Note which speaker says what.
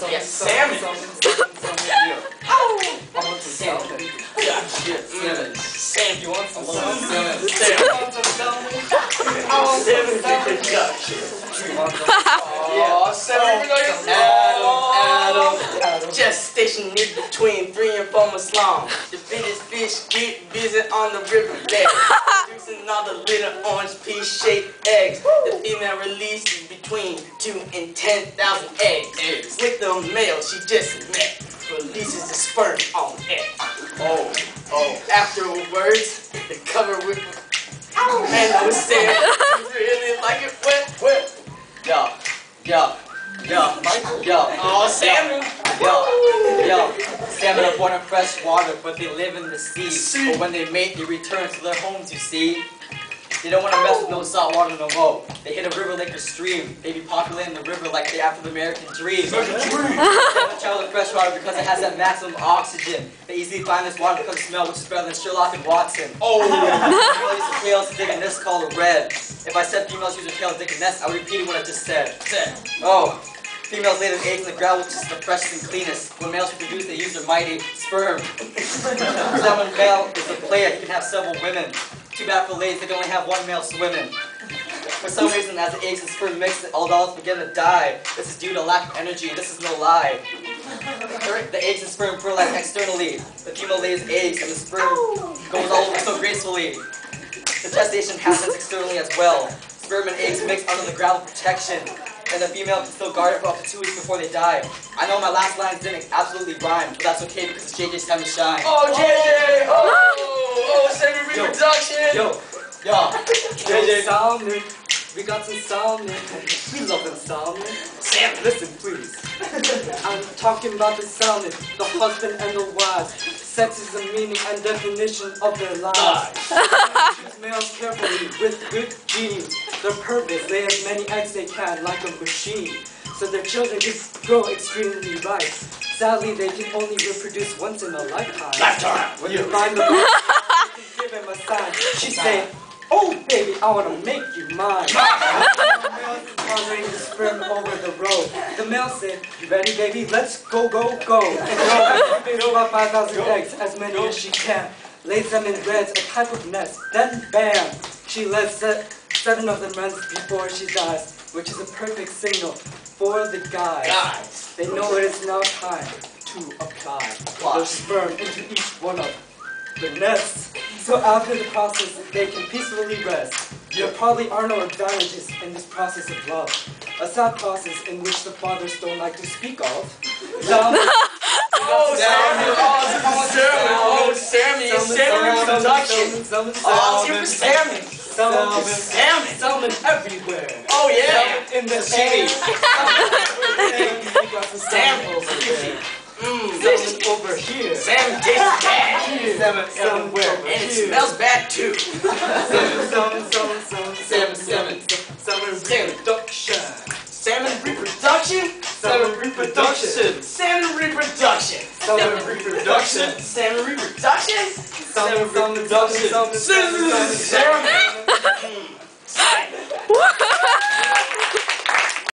Speaker 1: salmon,
Speaker 2: Yes,
Speaker 1: salmon,
Speaker 2: salmon.
Speaker 1: salmon, salmon, salmon.
Speaker 2: Oh!
Speaker 1: I want some salmon.
Speaker 2: Yeah, shit.
Speaker 1: Salmon.
Speaker 2: Sam, you want some
Speaker 1: I want some salmon.
Speaker 2: Sam.
Speaker 1: I want some salmon.
Speaker 2: I want salmon reproduction.
Speaker 1: You want some?
Speaker 2: Oh, salmon reproduction.
Speaker 1: Adam, Adam.
Speaker 2: Gestation is between three and four months long. The fittest fish get busy on the river bed, producing all the little orange pea-shaped eggs. The female releases between two and ten thousand eggs. With the male she just met, releases the sperm on egg. Oh, oh. Afterwards, they cover with. Man, I was saying, you really like it wet, wet.
Speaker 1: Yo, yo, yo, yo.
Speaker 2: Oh, salmon.
Speaker 1: Yo, yo, salmon are born in fresh water, but they live in the sea.
Speaker 2: Sea.
Speaker 1: But when they mate, they return to their homes, you see. They don't want to mess with no salt water no more. They hit a river, lake, or stream. They be populating the river like the the American dream. Salmon travel in fresh water because it has that maximum oxygen. They easily find this water because of smell, which is better than Sherlock and Watson.
Speaker 2: Oh,
Speaker 1: Females use tails to dig a nest called a redd. If I said females use their tails to dig a nest, I would repeat what I just said. Oh, females lay their eggs in the ground, which is the freshest and cleanest. When males reproduce, they use their mighty sperm. Salmon male is a player, he can have several women. Too bad for ladies, they can only have one male swimming. For some reason, as the eggs and sperm mix, all dolls begin to die. This is due to lack of energy. This is no lie. The eggs and sperm fertilize externally. The female lays eggs and the sperm goes all over so gracefully. The gestation happens externally as well. Sperm and eggs mix under the ground for protection, and the female can still guard it for up to two weeks before they die. I know my last lines didn't absolutely rhyme, but that's okay because it's JJ's time to shine.
Speaker 2: Oh, JJ! Oh, oh, salmon
Speaker 1: Yo.
Speaker 2: reproduction!
Speaker 1: Yo, yo,
Speaker 3: JJ salmon, we got some salmon. We love the salmon.
Speaker 2: Salmon!
Speaker 3: Listen, please. I'm talking about the salmon, the husband and the wives. Sex is the meaning and definition of their lives. Choose males carefully with good genes. Their purpose, lay as many eggs they can like a machine. So their children can grow extremely right. Sadly, they can only reproduce once in a lifetime.
Speaker 2: Lifetime!
Speaker 3: When you find the can give him a sign. She say, Oh baby, I wanna make you mine. the male is pondering the sperm over the road. The male said, You ready, baby? Let's go, go, go. And go, throw about 5,000 eggs, as many as she can. Lays them in redds, a type of nest. Then bam, she lets se- seven of them runs before she dies, which is a perfect signal for the guys.
Speaker 2: Guys!
Speaker 3: They know it is now time to apply their sperm into each one of the nests. So after the process, they can peacefully rest. There probably are no advantages in this process of love. A sad process in which the fathers don't like to speak of. Some,
Speaker 2: Oh, salmon! Oh, salmon! Oh, salmon! Salmon reproduction!
Speaker 3: Salmon,
Speaker 2: Oh, super salmon!
Speaker 3: salmon,
Speaker 2: Salmon!
Speaker 3: salmon everywhere.
Speaker 2: Oh, yeah!
Speaker 3: In the air. We got some salmon over there.
Speaker 2: Mmm,
Speaker 3: Salmon over here.
Speaker 2: salmon tastes bad!
Speaker 3: Here.
Speaker 1: Salmon
Speaker 3: Salmon
Speaker 1: everywhere.
Speaker 3: over
Speaker 2: And it smells bad, too!
Speaker 3: Salmon, salmon, salmon, salmon,
Speaker 1: Salmon, salmon.
Speaker 3: salmon reproduction.
Speaker 2: Salmon reproduction?
Speaker 3: Salmon reproduction.
Speaker 2: Salmon reproduction!
Speaker 3: Salmon reproduction.
Speaker 2: Salmon reproduction?
Speaker 3: Salmon reproduction. Salmon, salmon, salmon, salmon.
Speaker 2: Salmon! Salmon!